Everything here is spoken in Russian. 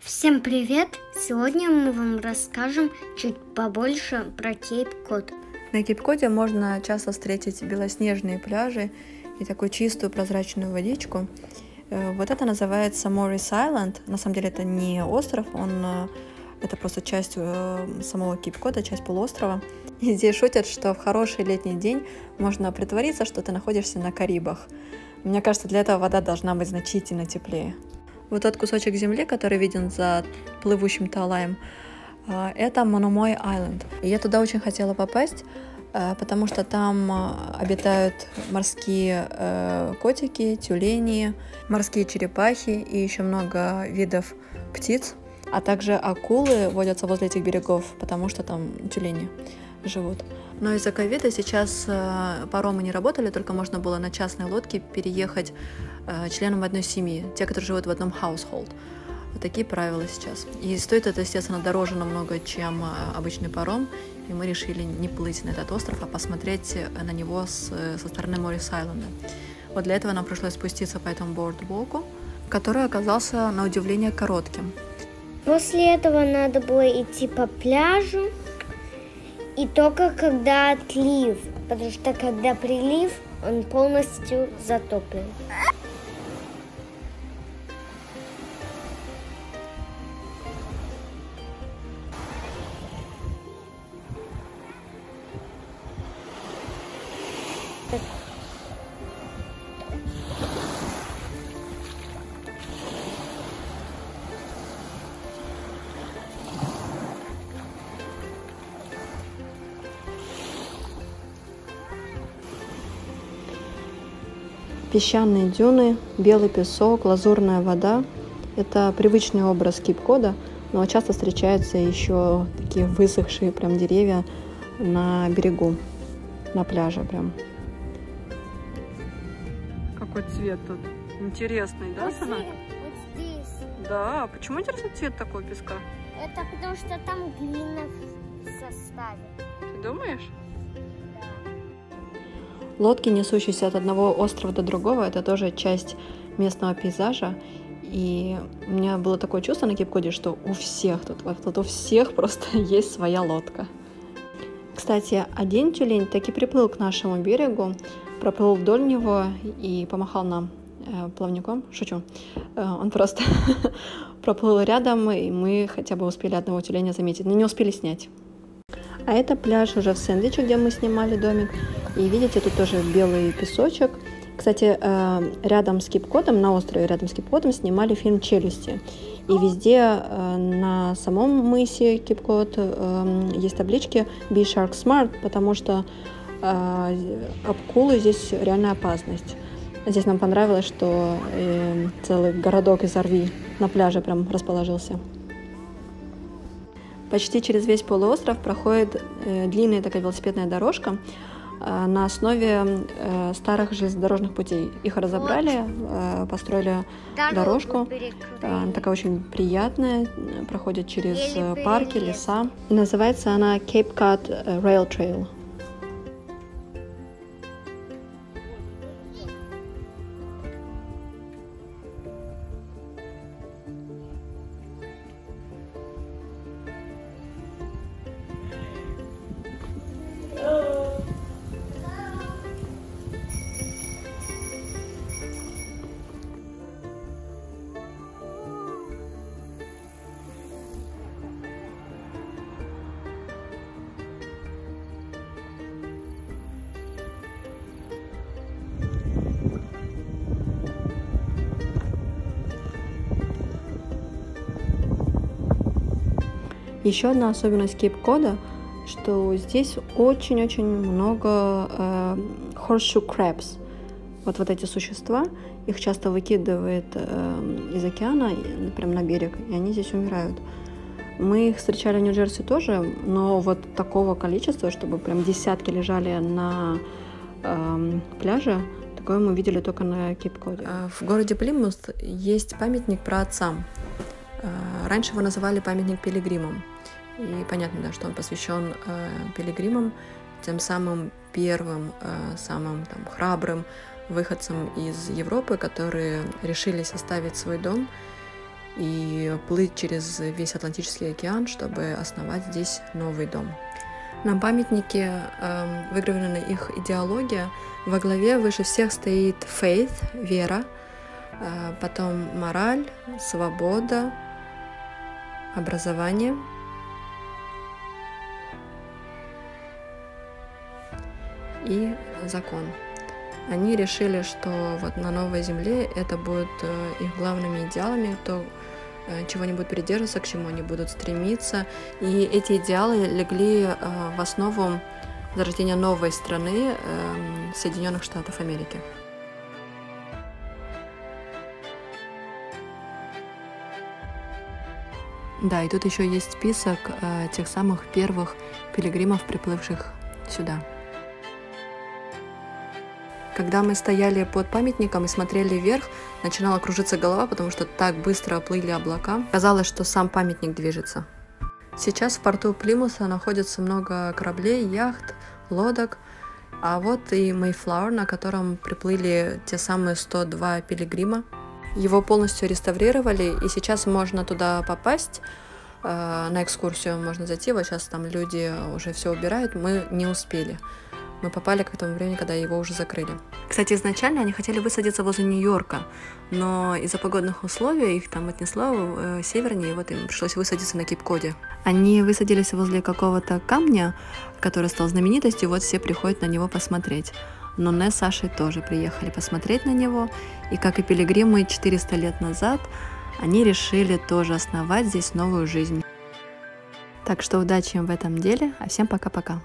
Всем привет! Сегодня мы вам расскажем чуть побольше про Кейп-Код. На Кейп-Коде можно часто встретить белоснежные пляжи и такую чистую прозрачную водичку. Э, вот это называется Моррис Айленд. На самом деле это не остров, он э, это просто часть э, самого Кейп-Кода, часть полуострова. И здесь шутят, что в хороший летний день можно притвориться, что ты находишься на Карибах. Мне кажется, для этого вода должна быть значительно теплее. Вот тот кусочек земли, который виден за плывущим Талаем, э, это Мономой Айленд. Я туда очень хотела попасть, э, потому что там э, обитают морские котики, тюлени, морские черепахи и еще много видов птиц. А также акулы водятся возле этих берегов, потому что там тюлени живут. Но из-за ковида сейчас паромы не работали, только можно было на частной лодке переехать Э, членам одной семьи, те, которые живут в одном household. Вот такие правила сейчас. И стоит это, естественно, дороже намного, чем э, обычный паром. И мы решили не плыть на этот остров, а посмотреть э, на него с, со стороны Моррис Айленда. Вот для этого нам пришлось спуститься по этому бордвоку, который оказался на удивление коротким. После этого надо было идти по пляжу, и только когда отлив, потому что когда прилив, он полностью затоплен. Песчаные дюны, белый песок, лазурная вода – это привычный образ Кип-Кода, но часто встречаются еще такие высохшие прям деревья на берегу на пляже прям. Какой цвет тут? Интересный, да, Сана? Вот здесь. Да, почему интересный цвет такой песка? Это потому что там глина в составе. Ты думаешь? Лодки, несущиеся от одного острова до другого, это тоже часть местного пейзажа. И у меня было такое чувство на Кипкоде, что у всех тут, тут у всех просто есть своя лодка. Кстати, один тюлень таки приплыл к нашему берегу, проплыл вдоль него и помахал нам э, плавником. Шучу. Э, он просто проплыл рядом, и мы хотя бы успели одного тюленя заметить, но не успели снять. А это пляж уже в Сэндвиче, где мы снимали домик. И видите, тут тоже белый песочек. Кстати, э, рядом с Кипкотом, на острове рядом с Кипкотом снимали фильм «Челюсти». И везде э, на самом мысе Кипкот э, есть таблички «Be Shark Smart», потому что акулы здесь реальная опасность. Здесь нам понравилось, что целый городок из орви на пляже прям расположился. Почти через весь полуостров проходит длинная такая велосипедная дорожка, Э, на основе э, старых железнодорожных путей. Их разобрали. Э, построили дорожку. Она такая очень приятная, проходит через парки, леса. Называется она Cape Cod Rail Trail. Еще одна особенность кейп-кода, что здесь очень-очень много э, horseshoe crabs. Вот, вот эти существа, их часто выкидывает э, из океана прямо на берег, и они здесь умирают. Мы их встречали в Нью-Джерси тоже, но вот такого количества, чтобы прям десятки лежали на э, пляже, такое мы видели только на Кейп-Коде. А в городе Плимут есть памятник про отца. Э, раньше его называли памятник пилигримам. И понятно, да, что он посвящен э, пилигримам, тем самым первым, э, самым там, храбрым выходцам из Европы, которые решили составить свой дом и плыть через весь Атлантический океан, чтобы основать здесь новый дом. На памятнике э, выгравирована их идеология. Во главе выше всех стоит faith, вера, э, потом мораль, свобода, образование – и закон. Они решили, что вот на новой земле это будет э, их главными идеалами, то э, чего они будут придерживаться, к чему они будут стремиться. И эти идеалы легли э, в основу зарождения новой страны Соединенных Штатов Америки. Да, и тут еще есть список тех самых первых пилигримов, приплывших сюда. Когда мы стояли под памятником и смотрели вверх, начинала кружиться голова, потому что так быстро плыли облака. Казалось, что сам памятник движется. Сейчас в порту Плимуса находится много кораблей, яхт, лодок, а вот и Mayflower, на котором приплыли те самые 102 пилигрима. Его полностью реставрировали, и сейчас можно туда попасть, э, на экскурсию можно зайти. Вот сейчас там люди уже все убирают, мы не успели мы попали к этому времени, когда его уже закрыли. Кстати, изначально они хотели высадиться возле Нью-Йорка, но из-за погодных условий их там отнесло э, севернее, и вот им пришлось высадиться на Кип-Коде. Они высадились возле какого-то камня, который стал знаменитостью, вот все приходят на него посмотреть. Но Не с Сашей тоже приехали посмотреть на него, и как и пилигримы 400 лет назад, они решили тоже основать здесь новую жизнь. Так что удачи им в этом деле, а всем пока-пока.